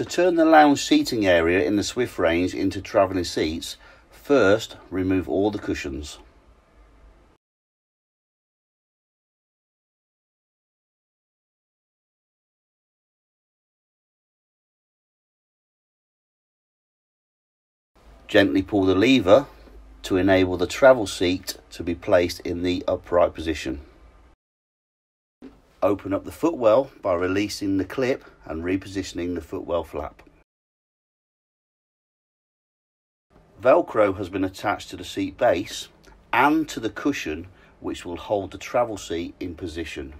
To turn the lounge seating area in the Swift range into travelling seats, first remove all the cushions. Gently pull the lever to enable the travel seat to be placed in the upright position. Open up the footwell by releasing the clip and repositioning the footwell flap. Velcro has been attached to the seat base and to the cushion which will hold the travel seat in position.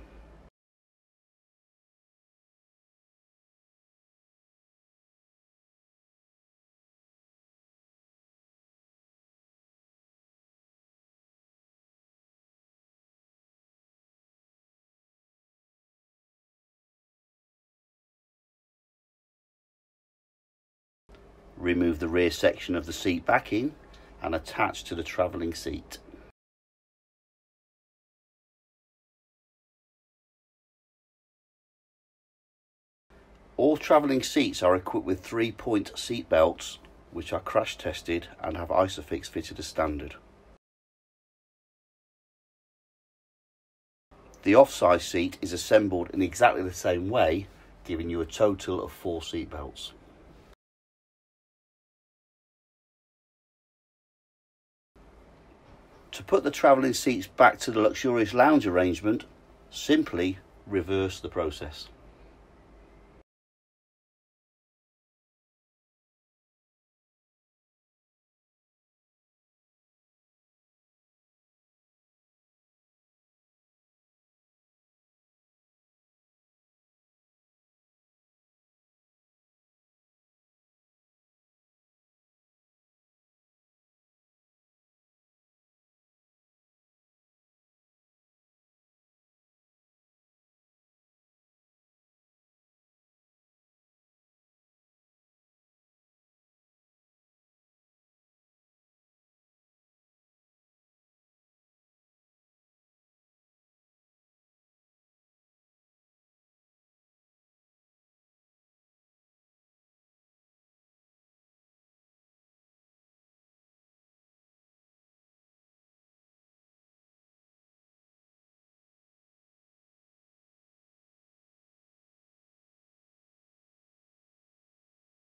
Remove the rear section of the seat backing and attach to the travelling seat. All travelling seats are equipped with three-point seat belts which are crash tested and have Isofix fitted as standard. The off-side seat is assembled in exactly the same way, giving you a total of four seat belts. To put the travelling seats back to the luxurious lounge arrangement, simply reverse the process.